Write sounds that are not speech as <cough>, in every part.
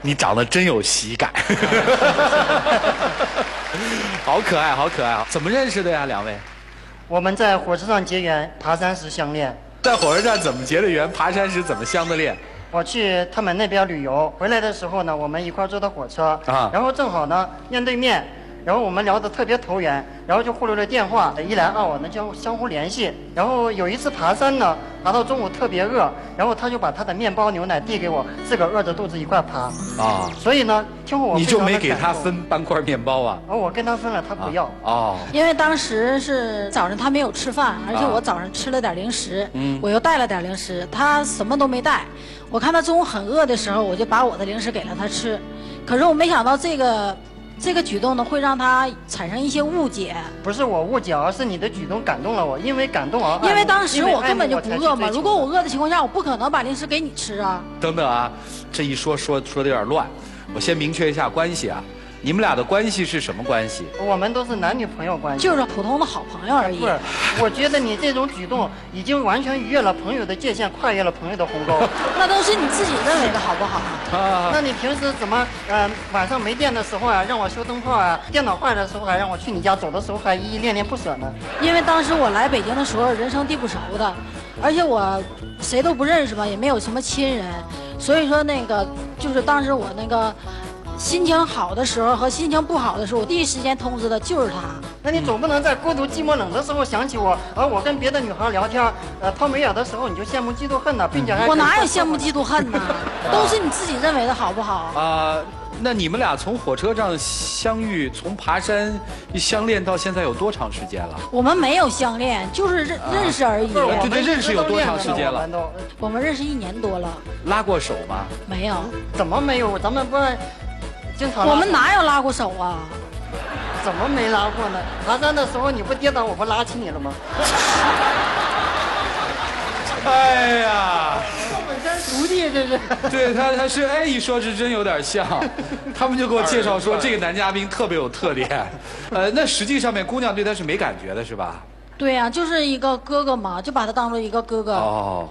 你长得真有喜感，<laughs> 好可爱，好可爱啊！怎么认识的呀？两位我们在火车上结缘，爬山时相恋。在火车站怎么结的缘？爬山时怎么相的恋？我去他们那边旅游，回来的时候呢，我们一块儿坐的火车，啊然后正好呢面对面，然后我们聊得特别投缘，然后就互留了电话，一来二往的就相互联系。然后有一次爬山呢，爬到中午特别饿，然后他就把他的面包牛奶递给我，自个儿饿着肚子一块爬。啊，所以呢，听后我你就没给他分半块面包啊？我跟他分了，他不要。哦，因为当时是早上他没有吃饭，而且啊我早上吃了点零食，嗯我又带了点零食，他什么都没带。我看他中午很饿的时候，我就把我的零食给了他吃。可是我没想到这个这个举动呢，会让他产生一些误解。不是我误解，而是你的举动感动了我，因为感动而因为当时我根本就不饿嘛，如果我饿的情况下，我不可能把零食给你吃啊。等等啊，这一说说说的有点乱，我先明确一下关系啊，你们俩的关系是什么关系？我们都是男女朋友关系。就是普通的好朋友而已不。是，我觉得你这种举动已经完全逾越了朋友的界限，跨越了朋友的鸿沟。<laughs> 那都是你自己认为的好不好？啊那你平时怎么，呃，晚上没电的时候啊，让我修灯泡啊；电脑坏的时候还让我去你家，走的时候还依依恋恋不舍呢？因为当时我来北京的时候人生地不熟的，而且我谁都不认识吧，也没有什么亲人，所以说那个就是当时我那个心情好的时候和心情不好的时候，我第一时间通知的就是他。那你总不能在孤独、寂寞、冷的时候想起我，而我跟别的女孩聊天，呃，抛眉眼的时候你就羡慕、嫉妒、恨呢，并且还我哪有羡慕、嫉妒、恨呢？都是你自己认为的好不好？啊，那你们俩从火车上相遇，从爬山相恋到现在有多长时间了？我们没有相恋，就是认认识而已。对对们认识有多长时间了我们都我们认识一年多了，拉过手吗？没有。怎么没有？咱们不是经常我们哪有拉过手啊？怎么没拉过呢？爬山的时候你不跌倒，我不拉起你了吗？<laughs> 哎呀，本山徒弟这是。对他他是哎一说是真有点像，<laughs> 他们就给我介绍说这个男嘉宾特别有特点，<laughs> 呃，那实际上面姑娘对他是没感觉的是吧？对呀、就是一个哥哥嘛，就把他当做一个哥哥。哦，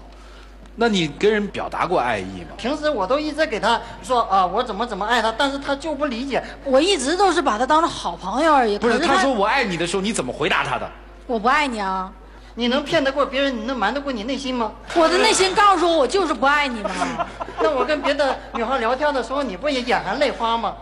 那你跟人表达过爱意吗？平时我都一直给他说啊，我怎么怎么爱他，但是他就不理解。我一直都是把他当做好朋友而已。不是，可他说我爱你的时候，你怎么回答他的？我不爱你啊，你能骗得过别人？你能瞒得过你内心吗？我的内心告诉我，我就是不爱你嘛。<laughs> 那我跟别的女孩聊天的时候，你不也眼含泪花吗？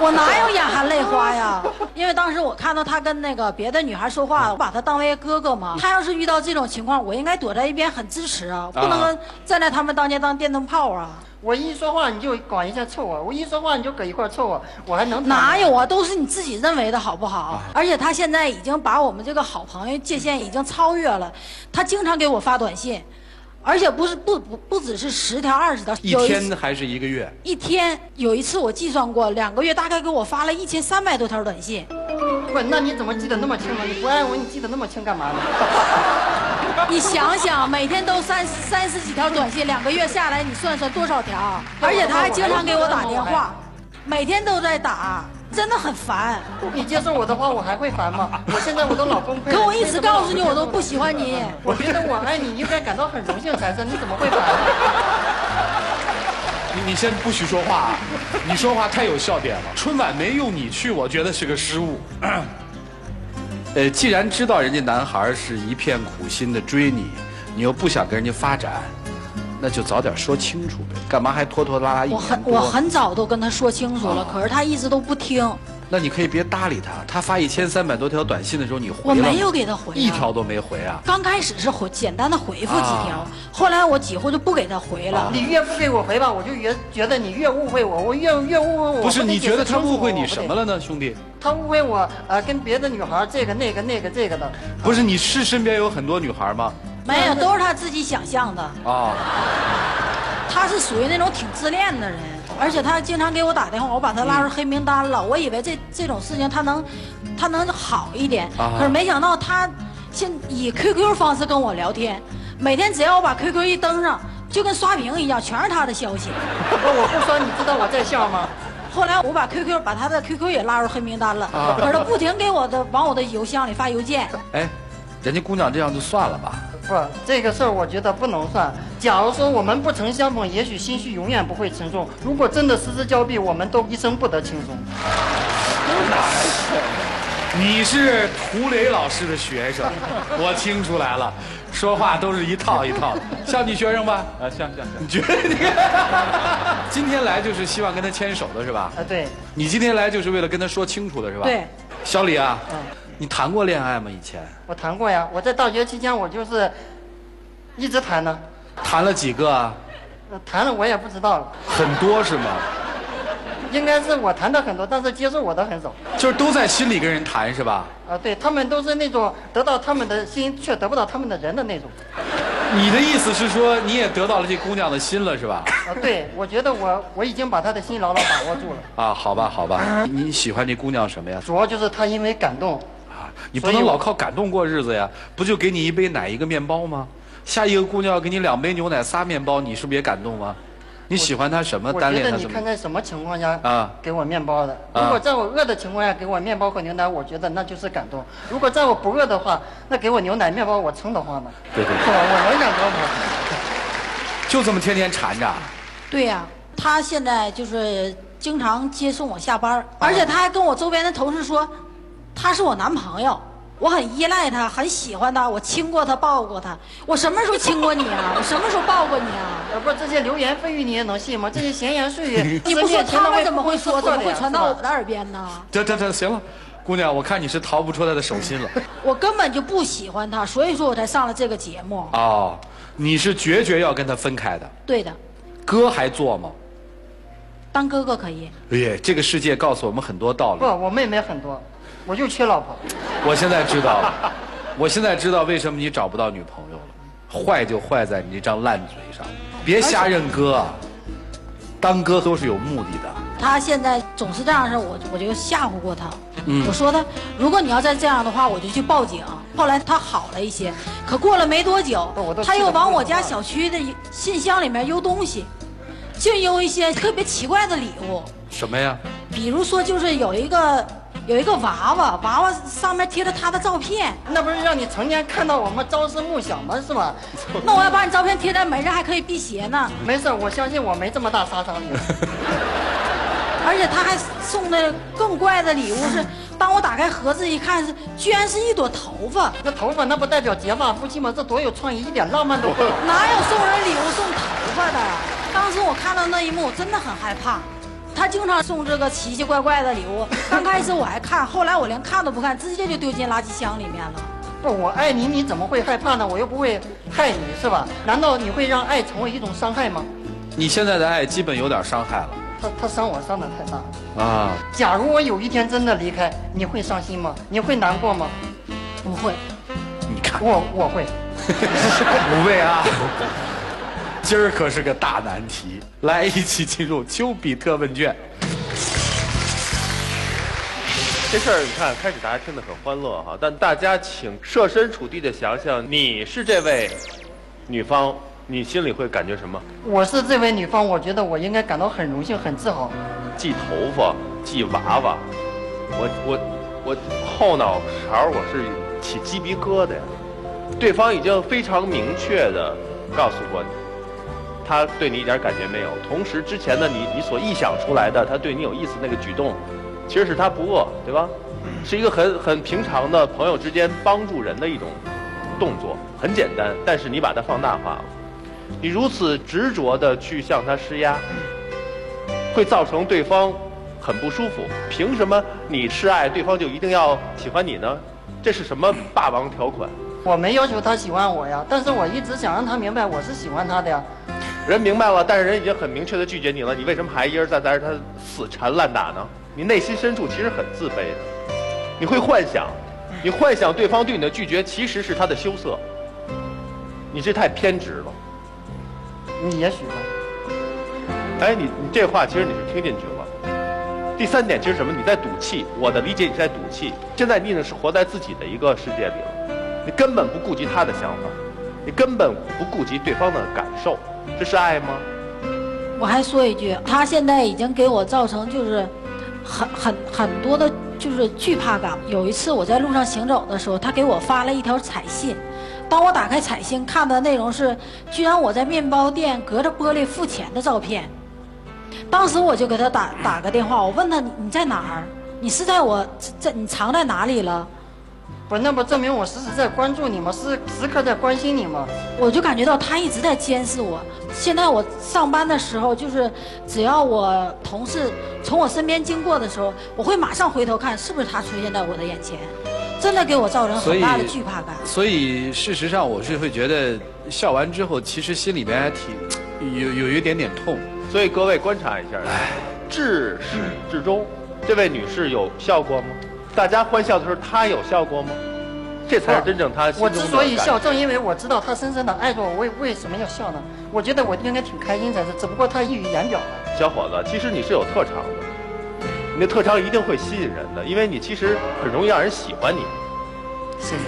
我哪有眼含泪花呀？因为当时我看到他跟那个别的女孩说话，我把他当为哥哥嘛。他要是遇到这种情况，我应该躲在一边很支持啊，不能站在他们当间当电灯泡啊。我一说话你就管一下凑我，我一说话你就搁一块凑我，我还能哪有啊？都是你自己认为的好不好？而且他现在已经把我们这个好朋友界限已经超越了，他经常给我发短信，而且不是不不不只是十条二十条，一天还是一个月？一天有一次我计算过，两个月大概给我发了一千三百多条短信。不，那你怎么记得那么清呢？你不爱我，你记得那么清干嘛呢？<laughs> 你想想，每天都三三十几条短信，两个月下来，你算算多少条？<laughs> 而且他还经常给我打电话，每天都在打，真的很烦。你接受我的话，我还会烦吗？我现在我都老崩溃了。可我一直告诉你，我都不喜欢你。我觉得我爱你应该感到很荣幸才是，你怎么会烦？你你先不许说话啊！你说话太有笑点了。春晚没用你去，我觉得是个失误。<clears throat> 呃，既然知道人家男孩是一片苦心的追你，你又不想跟人家发展，那就早点说清楚呗。干嘛还拖拖拉拉一我？很我很早都跟他说清楚了，可是他一直都不听。那你可以别搭理他。他发一千三百多条短信的时候，你回没有给他回啊一条都没回啊。刚开始是回简单的回复几条啊，后来我几乎就不给他回了。你越不给我回吧，我就越觉得你越误会我，我越越误会我。不是，你觉得他误会你什么了呢，兄弟？他误会我呃跟别的女孩这个那个那个这个的。不是，你是身边有很多女孩吗？没有，都是他自己想象的。啊，他是属于那种挺自恋的人，而且他经常给我打电话，我把他拉入黑名单了。我以为这这种事情他能，他能好一点，啊可是没想到他现以 QQ 方式跟我聊天，每天只要我把 QQ 一登上，就跟刷屏一样，全是他的消息。<laughs> 不，我不说，你知道我在笑吗？后来我把 QQ 把他的 QQ 也拉入黑名单了，可是他不停给我的往我的邮箱里发邮件。哎，人家姑娘这样就算了吧。不，这个事儿我觉得不能算。假如说我们不曾相逢，也许心绪永远不会沉重。如果真的失之交臂，我们都一生不得轻松。你是涂磊老师的学生，我听出来了，说话都是一套一套的，像你学生吧？啊，像像像，你觉得你，<laughs> 今天来就是希望跟他牵手的是吧？啊，对，你今天来就是为了跟他说清楚的是吧？对。小李啊，嗯，你谈过恋爱吗？以前我谈过呀，我在大学期间我就是一直谈呢，谈了几个啊？呃谈了我也不知道，很多是吗？<laughs> 应该是我谈的很多，但是接受我的很少。就是都在心里跟人谈是吧？啊，对他们都是那种得到他们的心却得不到他们的人的那种。<laughs> 你的意思是说你也得到了这姑娘的心了是吧？啊，对，我觉得我我已经把她的心牢牢把握住了。啊，好吧，好吧，你喜欢这姑娘什么呀？主要就是她因为感动，啊，你不能老靠感动过日子呀！不就给你一杯奶一个面包吗？下一个姑娘要给你两杯牛奶仨面包，你是不是也感动吗？你喜欢她什么？我单觉得你看？在什么情况下啊给我面包的。啊如果在我饿的情况下给我面包和牛奶，我觉得那就是感动；如果在我不饿的话，那给我牛奶面包我撑得慌呢，对对是吧？我能感动吗？就这么天天缠着。对呀、他现在就是经常接送我下班，而且他还跟我周边的同事说，他是我男朋友，我很依赖他，很喜欢他，我亲过他，抱过他。我什么时候亲过你啊？<laughs> 我什么时候抱过你啊？呃，不，这些流言蜚语你也能信吗？这些闲言碎语，<laughs> 你不说他们怎么会说？怎么会会传到我的耳边呢？这这这行了，姑娘，我看你是逃不出他的手心了。<laughs> 我根本就不喜欢他，所以说我才上了这个节目。哦，你是决绝要跟他分开的，对的，哥还做吗？当哥哥可以。哎呀，这个世界告诉我们很多道理不，理。我妹妹很多，我就缺老婆。我现在知道了，我现在知道为什么你找不到女朋友了。坏就坏在你这张烂嘴上，别瞎认哥啊！当哥都是有目的的。他现在总是这样式，我我就吓唬过他。嗯我说他，如果你要再这样的话，我就去报警。后来他好了一些，可过了没多久他又往我家小区的信箱里面邮东西，就邮一些特别奇怪的礼物，什么呀？比如说就是有一个有一个娃娃，娃娃上面贴着他的照片。那不是让你成天看到我们朝思暮想吗？是吧？<laughs> 那我要把你照片贴在门上，还可以辟邪呢。没事，我相信我没这么大杀伤力。<laughs> 而且他还送的更怪的礼物是，当我打开盒子一看，是居然是一朵头发。那头发那不代表结发夫妻吗？这多有创意，一点浪漫都没 <laughs> 有。哪有送人礼物送头发的？当时我看到那一幕，我真的很害怕。他经常送这个奇奇怪怪的礼物，<laughs> 刚开始我还看，后来我连看都不看，直接就丢进垃圾箱里面了。不，我爱你，你怎么会害怕呢？我又不会害你，是吧？难道你会让爱成为一种伤害吗？你现在的爱基本有点伤害了他他伤我伤的太大了。啊！假如我有一天真的离开，你会伤心吗？你会难过吗？不会，你看，我我会。<laughs> <laughs> 五位啊，今儿可是个大难题。来，一起进入丘比特问卷。这事儿你看开始大家听得很欢乐哈，但大家请设身处地的想想，你是这位女方，你心里会感觉什么？我是这位女方，我觉得我应该感到很荣幸、很自豪。系头发，系娃娃，我我我后脑勺我是起鸡皮疙瘩呀。对方已经非常明确的告诉过你，他对你一点感觉没有。同时之前的你你所臆想出来的他对你有意思那个举动，其实是他不饿，对吧？是一个很很平常的朋友之间帮助人的一种动作，很简单，但是你把它放大化了。你如此执着的去向他施压，会造成对方很不舒服。凭什么你示爱，对方就一定要喜欢你呢？这是什么霸王条款？我没要求他喜欢我呀，但是我一直想让他明白我是喜欢他的呀。人明白了，但是人已经很明确的拒绝你了，你为什么还一而再再而三死缠烂打呢？你内心深处其实很自卑的，你会幻想，你幻想对方对你的拒绝其实是他的羞涩，你这太偏执了。你也许吧。哎，你你这话其实你是听进去了。第三点其实什么？你在赌气。我的理解，你在赌气。现在你已经是活在自己的一个世界里了，你根本不顾及他的想法，你根本不顾及对方的感受，这是爱吗？我还说一句，他现在已经给我造成就是很很很多的，就是惧怕感。有一次我在路上行走的时候，他给我发了一条彩信，当我打开彩信看的内容是，居然我在面包店隔着玻璃付钱的照片。当时我就给他打打个电话，我问他你你在哪儿？你是在我在你藏在哪里了？不，那不证明我时时在关注你吗？时时刻在关心你吗？我就感觉到他一直在监视我。现在我上班的时候，就是只要我同事从我身边经过的时候，我会马上回头看是不是他出现在我的眼前，真的给我造成很大的惧怕感。所以事实上，我是会觉得笑完之后，其实心里面还挺有有一点点痛。所以各位观察一下，至始至终，这位女士有笑过吗？大家欢笑的时候，他有笑过吗？这才是真正他心我中的之所以笑，正因为我知道他深深的爱着我，为为什么要笑呢？我觉得我应该挺开心才是，只不过他溢于言表了。小伙子，其实你是有特长的，你的特长一定会吸引人的，因为你其实很容易让人喜欢你，谢谢。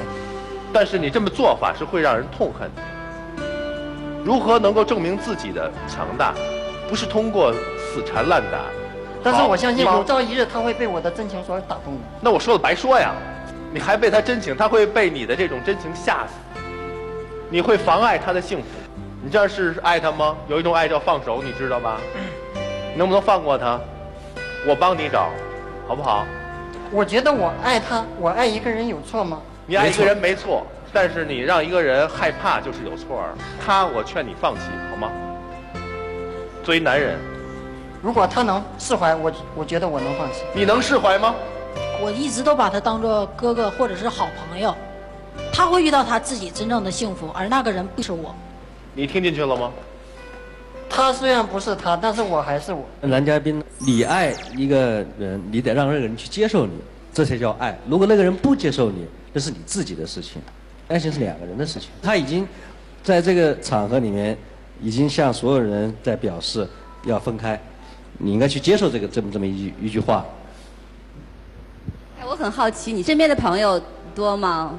但是你这么做法是会让人痛恨的。如何能够证明自己的强大，不是通过死缠烂打。但是我相信有朝一日他会被我的真情所打动的。那我说的白说呀，你还被他真情，他会被你的这种真情吓死，你会妨碍他的幸福。你这样是爱他吗？有一种爱叫放手，你知道吧？你 <clears throat> 能不能放过他？我帮你找，好不好？我觉得我爱他，我爱一个人有错吗？你爱一个人没错，但是你让一个人害怕就是有错儿。他，我劝你放弃，好吗？作为男人，如果他能释怀，我我觉得我能放弃。你能释怀吗？我一直都把他当做哥哥或者是好朋友，他会遇到他自己真正的幸福，而那个人不是我。你听进去了吗？他虽然不是他，但是我还是我。男嘉宾，你爱一个人，你得让那个人去接受你，这才叫爱。如果那个人不接受你，那是你自己的事情，爱情是两个人的事情。他已经在这个场合里面，已经向所有人在表示要分开，你应该去接受这个这么这么一句一句话。哎我很好奇，你身边的朋友多吗？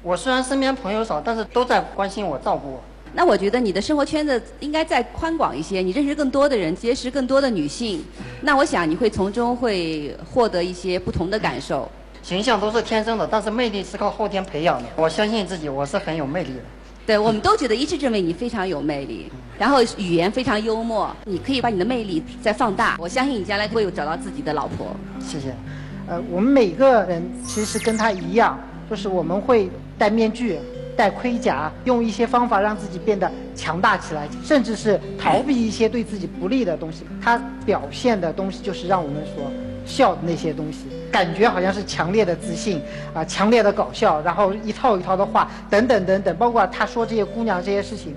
我虽然身边朋友少，但是都在关心我、照顾我。那我觉得你的生活圈子应该再宽广一些，你认识更多的人，结识更多的女性。那我想你会从中会获得一些不同的感受。形象都是天生的，但是魅力是靠后天培养的。我相信自己，我是很有魅力的。对，我们都觉得一致认为你非常有魅力，然后语言非常幽默，你可以把你的魅力再放大。我相信你将来会有找到自己的老婆。谢谢。呃，我们每个人其实跟他一样，就是我们会戴面具、戴盔甲，用一些方法让自己变得强大起来，甚至是逃避一些对自己不利的东西。他表现的东西就是让我们所笑的那些东西，感觉好像是强烈的自信啊、强烈的搞笑，然后一套一套的话，等等等等，包括他说这些姑娘这些事情，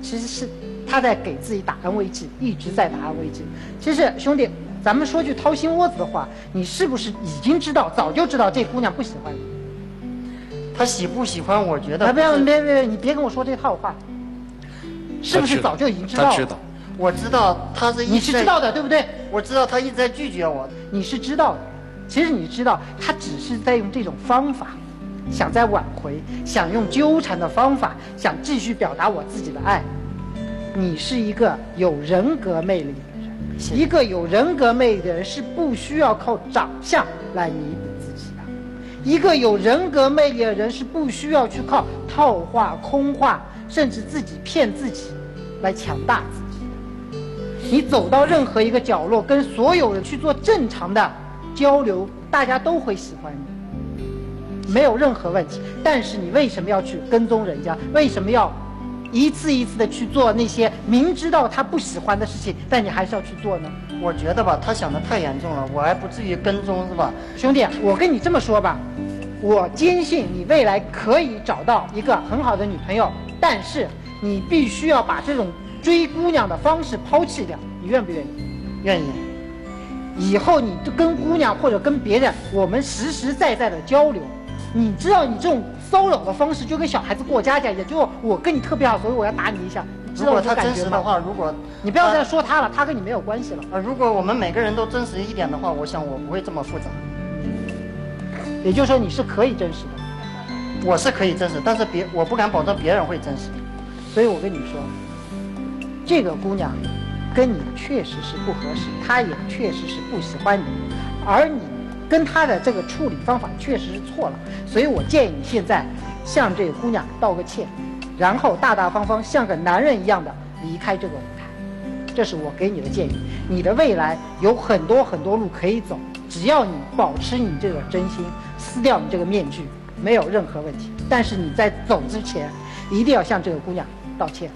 其实是他在给自己打安慰剂，一直在打安慰剂。其实兄弟。咱们说句掏心窝子的话，你是不是已经知道，早就知道这姑娘不喜欢你？他喜不喜欢？我觉得不要别别别，你别跟我说这套话，是不是早就已经知道了？他知道，我知道他是一你是知道的，对不对？我知道他一直在拒绝我。你是知道的，其实你知道，他只是在用这种方法，想在挽回，想用纠缠的方法，想继续表达我自己的爱。你是一个有人格魅力的人，一个有人格魅力的人是不需要靠长相来弥补自己的，一个有人格魅力的人是不需要去靠套话、空话，甚至自己骗自己来强大自己的。你走到任何一个角落，跟所有人去做正常的交流，大家都会喜欢你，没有任何问题。但是你为什么要去跟踪人家？为什么要一次一次的去做那些明知道他不喜欢的事情，但你还是要去做呢？我觉得吧，他想的太严重了，我还不至于跟踪是吧？兄弟，我跟你这么说吧，我坚信你未来可以找到一个很好的女朋友，但是你必须要把这种追姑娘的方式抛弃掉，你愿不愿意？愿意。以后你就跟姑娘或者跟别人，我们实实在在的交流。你知道你这种骚扰的方式就跟小孩子过家家一样，就我跟你特别好，所以我要打你一下。你知道这如果他？真实的话，如果你不要再说他了，他跟你没有关系了。呃，如果我们每个人都真实一点的话，我想我不会这么复杂。也就是说你是可以真实的，我是可以真实，但是别我不敢保证别人会真实。所以我跟你说，这个姑娘跟你确实是不合适，他也确实是不喜欢你，而你跟他的这个处理方法确实是错了，所以我建议你现在向这个姑娘道个歉，然后大大方方像个男人一样的离开这个舞台。这是我给你的建议。你的未来有很多很多路可以走，只要你保持你这个真心，撕掉你这个面具，没有任何问题。但是你在走之前，一定要向这个姑娘道歉。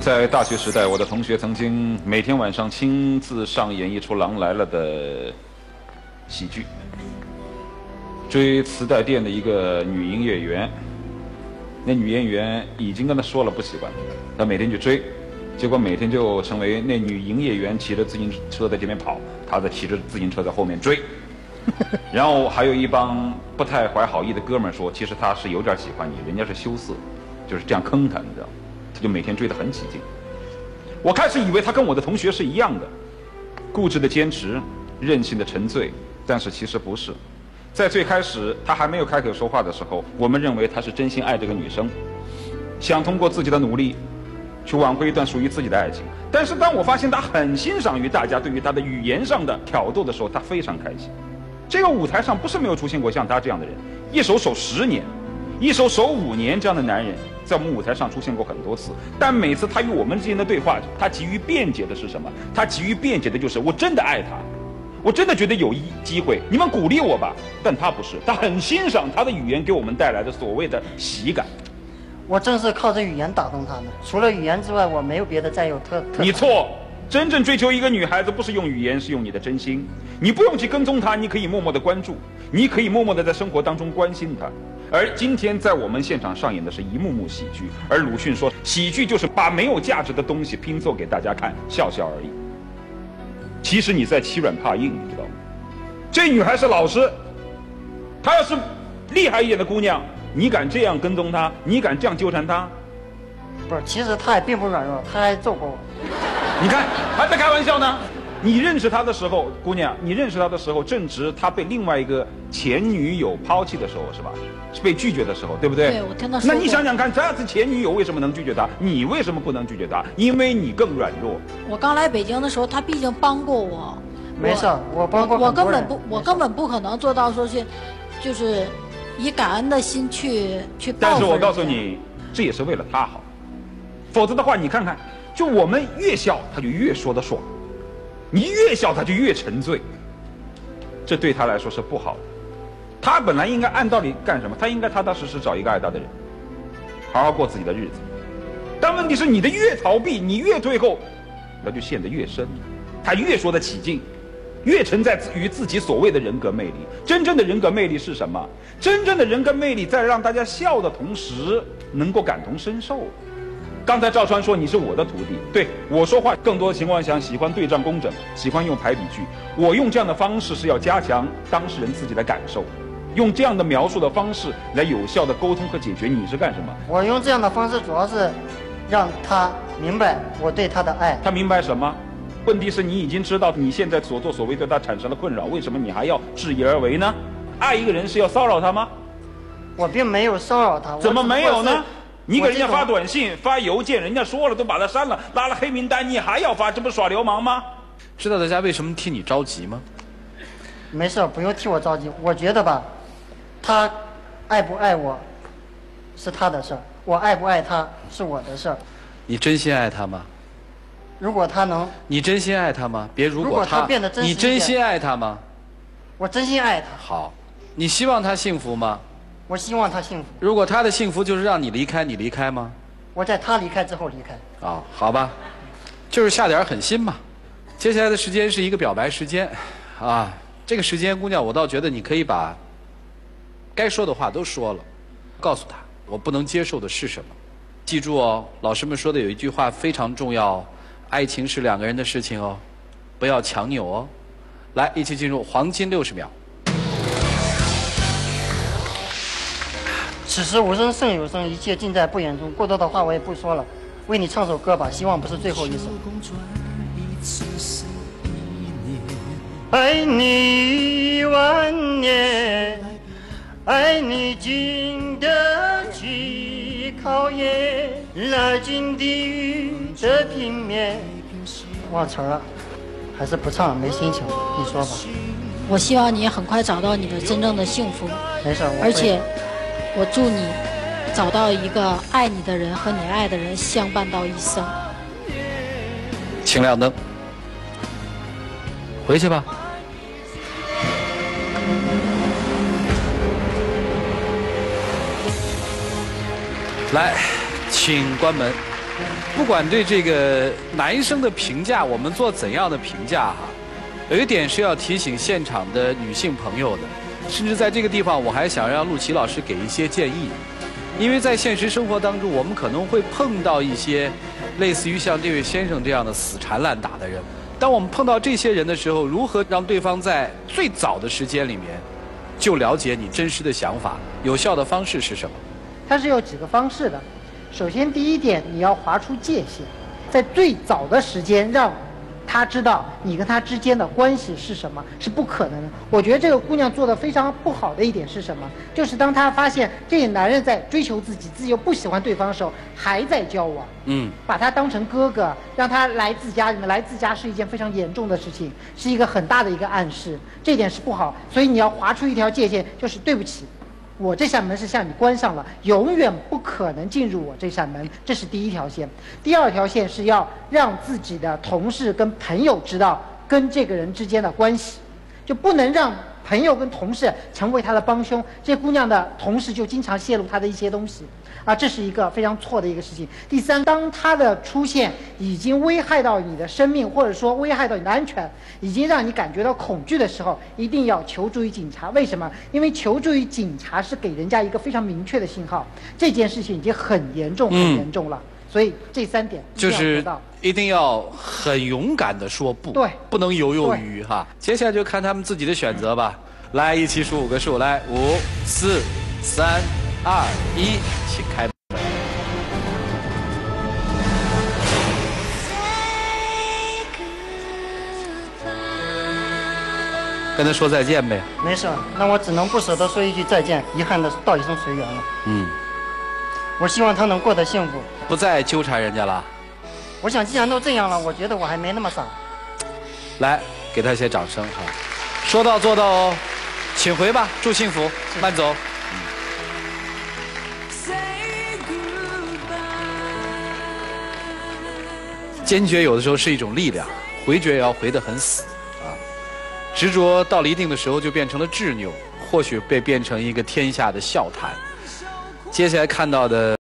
在大学时代，我的同学曾经每天晚上亲自上演一出《狼来了》的喜剧，追磁带店的一个女营业员。那女演员已经跟他说了不喜欢，他每天去追，结果每天就成为那女营业员骑着自行车在前面跑，他在骑着自行车在后面追。<laughs> 然后还有一帮不太怀好意的哥们儿说，其实他是有点喜欢你，人家是羞涩，就是这样坑他，你知道吗？就每天追得很起劲。我开始以为他跟我的同学是一样的，固执的坚持，任性的沉醉，但是其实不是。在最开始他还没有开口说话的时候，我们认为他是真心爱这个女生，想通过自己的努力去挽回一段属于自己的爱情。但是当我发现他很欣赏于大家对于他的语言上的挑逗的时候，他非常开心。这个舞台上不是没有出现过像他这样的人，一手守十年，一手守五年这样的男人，在我们舞台上出现过很多次。但每次他与我们之间的对话，他急于辩解的是什么？他急于辩解的就是我真的爱他，我真的觉得有一机会，你们鼓励我吧。但他不是，他很欣赏他的语言给我们带来的所谓的喜感。我正是靠着语言打动他的，除了语言之外，我没有别的再有特特。你错，真正追求一个女孩子不是用语言，是用你的真心。你不用去跟踪她，你可以默默的关注，你可以默默的在生活当中关心她。而今天在我们现场上演的是一幕幕喜剧，而鲁迅说，喜剧就是把没有价值的东西拼凑给大家看，笑笑而已。其实你在欺软怕硬，你知道吗？这女孩是老师，她要是厉害一点的姑娘，你敢这样跟踪她，你敢这样纠缠她？不是，其实她也并不软弱，她还揍过我。你看还在开玩笑呢。你认识他的时候，姑娘，你认识他的时候，正值他被另外一个前女友抛弃的时候，是吧？是被拒绝的时候，对不对？对我听他说那你想想看，这次前女友为什么能拒绝他？你为什么不能拒绝他？因为你更软弱。我刚来北京的时候，他毕竟帮过我。没事我帮过我很多人根本不，我根本不可能做到说是，就是以感恩的心去去报复但是我告诉，你，这也是为了他好。否则的话，你看看，就我们越笑，他就越说的爽；你越笑，他就越沉醉。这对他来说是不好的。他本来应该按道理干什么？他应该踏踏实实找一个爱他的人，好好过自己的日子。但问题是，你的越逃避，你越退后，那就陷得越深，他越说得起劲，越沉在于自己所谓的人格魅力。真正的人格魅力是什么？真正的人格魅力在让大家笑的同时，能够感同身受。刚才赵川说你是我的徒弟，对我说话更多的情况下喜欢对仗工整，喜欢用排比句。我用这样的方式是要加强当事人自己的感受，用这样的描述的方式来有效的沟通和解决。你是干什么？我用这样的方式，主要是让他明白我对他的爱。他明白什么？问题是你已经知道你现在所作所为对他产生了困扰，为什么你还要质疑而为呢？爱一个人是要骚扰他吗？我并没有骚扰他。怎么没有呢？你给人家发短信、发邮件，人家说了都把他删了，拉了黑名单，你还要发，这不耍流氓吗？知道大家为什么替你着急吗？没事，不用替我着急。我觉得吧，他爱不爱我是他的事儿，我爱不爱他是我的事儿。你真心爱他吗？如果他能，你真心爱他吗？别如如果他，他变得真实你一点真心爱他吗？我真心爱他，好，你希望他幸福吗？我希望他幸福。如果他的幸福就是让你离开，你离开吗？我在他离开之后离开。啊、好吧，就是下点狠心嘛。接下来的时间是一个表白时间，啊，这个时间，姑娘，我倒觉得你可以把该说的话都说了，告诉他我不能接受的是什么。记住哦，老师们说的有一句话非常重要，爱情是两个人的事情哦，不要强扭哦。来，一起进入黄金六十秒。此时无声胜有声，一切尽在不言中。过多的话我也不说了，为你唱首歌吧，希望不是最后一首。爱你一万年，爱你经得起考验，来进地狱的平面。忘词了，还是不唱，没心情。你说吧。我希望你很快找到你的真正的幸福，没事，我而且我祝你找到一个爱你的人和你爱的人相伴到一生。请亮灯，回去吧。来，请关门。不管对这个男生的评价，我们做怎样的评价哈，有一点是要提醒现场的女性朋友的，甚至在这个地方，我还想让陆琪老师给一些建议，因为在现实生活当中，我们可能会碰到一些类似于像这位先生这样的死缠烂打的人。当我们碰到这些人的时候，如何让对方在最早的时间里面就了解你真实的想法？有效的方式是什么？它是有几个方式的。首先，第一点，你要划出界限，在最早的时间让他知道你跟他之间的关系是什么，是不可能的。我觉得这个姑娘做的非常不好的一点是什么？就是当她发现这个男人在追求自己，自己又不喜欢对方的时候，还在交往。嗯，把他当成哥哥，让他来自家里面，来自家是一件非常严重的事情，是一个很大的一个暗示，这点是不好。所以你要划出一条界限，就是对不起，我这扇门是向你关上了，永远不可能进入我这扇门，这是第一条线。第二条线是要让自己的同事跟朋友知道跟这个人之间的关系，就不能让朋友跟同事成为他的帮凶。这姑娘的同事就经常泄露他的一些东西。啊，这是一个非常错的一个事情。第三，当它的出现已经危害到你的生命，或者说危害到你的安全，已经让你感觉到恐惧的时候，一定要求助于警察。为什么？因为求助于警察是给人家一个非常明确的信号，这件事情已经很严重、很嗯严重了。所以这三点就是。一定要很勇敢的说不，对不能犹犹豫豫哈。接下来就看他们自己的选择吧。来，一起数五个数，来，五、四、三、二、一，请开门。跟他说再见呗。没事，那我只能不舍得说一句再见，遗憾的道一声随缘了。嗯，我希望他能过得幸福。不再纠缠人家了。我想既然都这样了，我觉得我还没那么傻。来，给他一些掌声哈。说到做到哦，请回吧，祝幸福，慢走。坚决有的时候是一种力量，回绝也要回得很死啊。执着到了一定的时候，就变成了执拗，或许被变成一个天下的笑谈。接下来看到的。